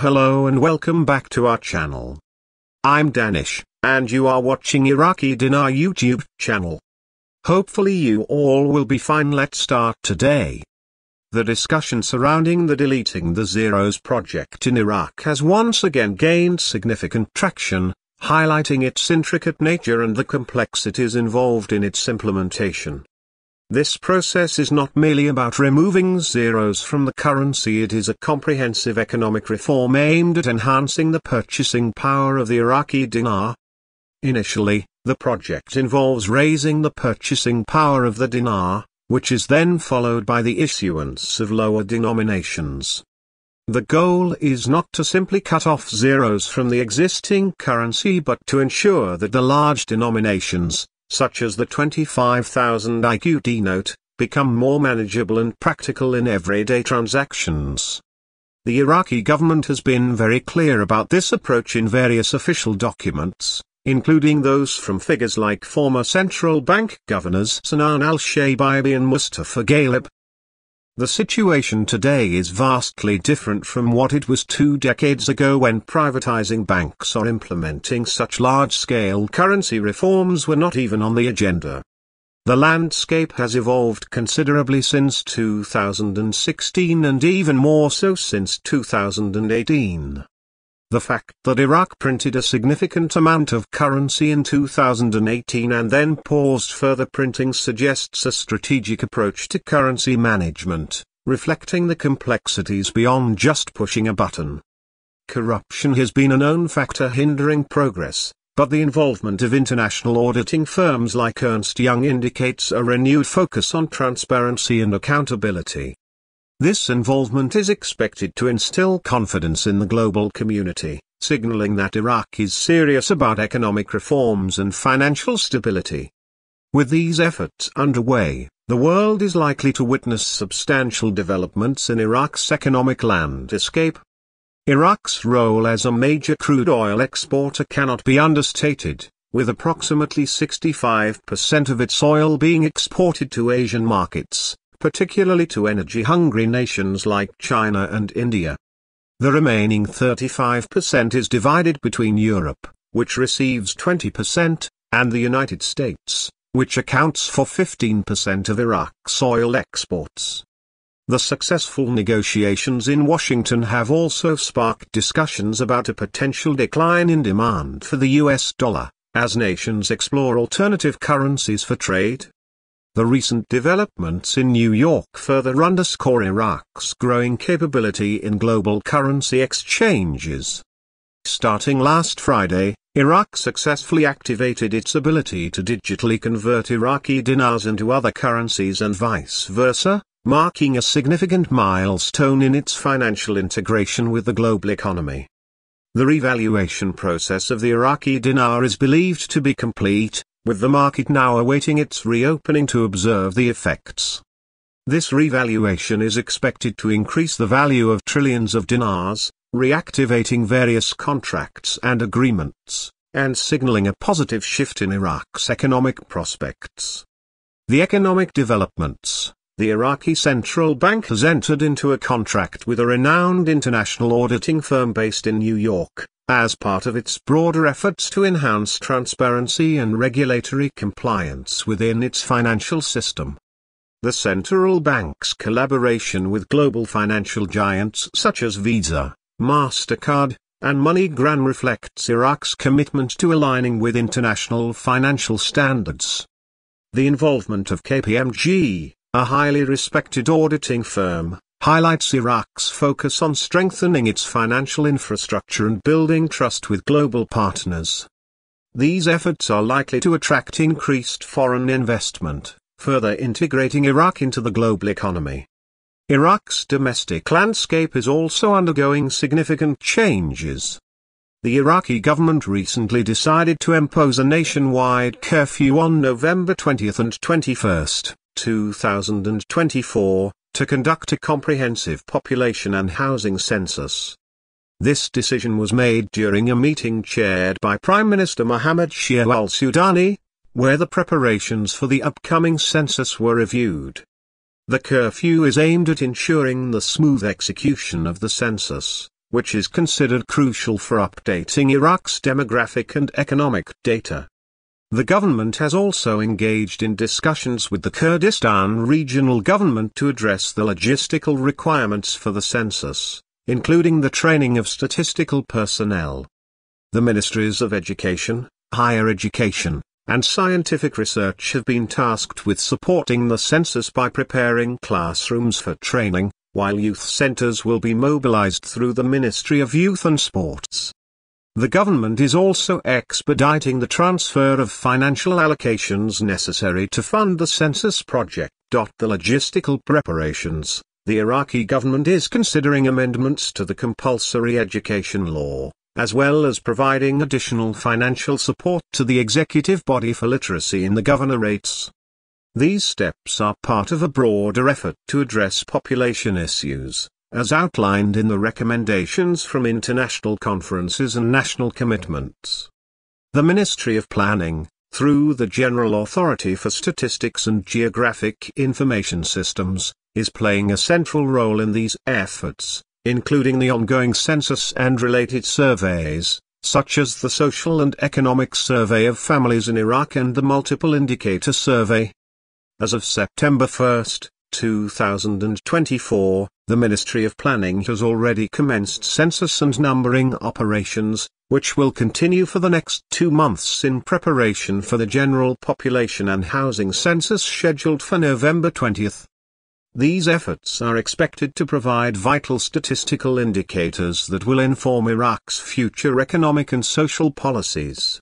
Hello and welcome back to our channel. I'm Danish, and you are watching Iraqi Dinar YouTube channel. Hopefully you all will be fine let's start today. The discussion surrounding the Deleting the Zeros project in Iraq has once again gained significant traction, highlighting its intricate nature and the complexities involved in its implementation. This process is not merely about removing zeros from the currency it is a comprehensive economic reform aimed at enhancing the purchasing power of the Iraqi dinar. Initially, the project involves raising the purchasing power of the dinar, which is then followed by the issuance of lower denominations. The goal is not to simply cut off zeros from the existing currency but to ensure that the large denominations, such as the 25,000 IQD note, become more manageable and practical in everyday transactions. The Iraqi government has been very clear about this approach in various official documents, including those from figures like former central bank governors Sinan al-Shabibi and Mustafa Ghalib, the situation today is vastly different from what it was two decades ago when privatizing banks or implementing such large-scale currency reforms were not even on the agenda. The landscape has evolved considerably since 2016 and even more so since 2018. The fact that Iraq printed a significant amount of currency in 2018 and then paused further printing suggests a strategic approach to currency management, reflecting the complexities beyond just pushing a button. Corruption has been a known factor hindering progress, but the involvement of international auditing firms like Ernst Young indicates a renewed focus on transparency and accountability. This involvement is expected to instill confidence in the global community, signaling that Iraq is serious about economic reforms and financial stability. With these efforts underway, the world is likely to witness substantial developments in Iraq's economic landscape. Iraq's role as a major crude oil exporter cannot be understated, with approximately 65% of its oil being exported to Asian markets, particularly to energy-hungry nations like China and India. The remaining 35% is divided between Europe, which receives 20%, and the United States, which accounts for 15% of Iraq's oil exports. The successful negotiations in Washington have also sparked discussions about a potential decline in demand for the US dollar, as nations explore alternative currencies for trade. The recent developments in New York further underscore Iraq's growing capability in global currency exchanges. Starting last Friday, Iraq successfully activated its ability to digitally convert Iraqi dinars into other currencies and vice versa, marking a significant milestone in its financial integration with the global economy. The revaluation process of the Iraqi dinar is believed to be complete, with the market now awaiting its reopening to observe the effects. This revaluation is expected to increase the value of trillions of dinars, reactivating various contracts and agreements, and signaling a positive shift in Iraq's economic prospects. The economic developments the Iraqi Central Bank has entered into a contract with a renowned international auditing firm based in New York, as part of its broader efforts to enhance transparency and regulatory compliance within its financial system. The central bank's collaboration with global financial giants such as Visa, MasterCard, and MoneyGram reflects Iraq's commitment to aligning with international financial standards. The involvement of KPMG, a highly respected auditing firm, highlights Iraq's focus on strengthening its financial infrastructure and building trust with global partners. These efforts are likely to attract increased foreign investment, further integrating Iraq into the global economy. Iraq's domestic landscape is also undergoing significant changes. The Iraqi government recently decided to impose a nationwide curfew on November 20 and 21, 2024, to conduct a comprehensive population and housing census. This decision was made during a meeting chaired by Prime Minister Mohammed Shia al-Sudani, where the preparations for the upcoming census were reviewed. The curfew is aimed at ensuring the smooth execution of the census, which is considered crucial for updating Iraq's demographic and economic data. The government has also engaged in discussions with the Kurdistan regional government to address the logistical requirements for the census, including the training of statistical personnel. The ministries of education, higher education, and scientific research have been tasked with supporting the census by preparing classrooms for training, while youth centers will be mobilized through the Ministry of Youth and Sports. The government is also expediting the transfer of financial allocations necessary to fund the census project. The logistical preparations The Iraqi government is considering amendments to the compulsory education law, as well as providing additional financial support to the executive body for literacy in the governorates. These steps are part of a broader effort to address population issues, as outlined in the recommendations from international conferences and national commitments. The Ministry of Planning, through the General Authority for Statistics and Geographic Information Systems, is playing a central role in these efforts including the ongoing census and related surveys, such as the Social and Economic Survey of Families in Iraq and the Multiple Indicator Survey. As of September 1, 2024, the Ministry of Planning has already commenced census and numbering operations, which will continue for the next two months in preparation for the general population and housing census scheduled for November 20. These efforts are expected to provide vital statistical indicators that will inform Iraq's future economic and social policies.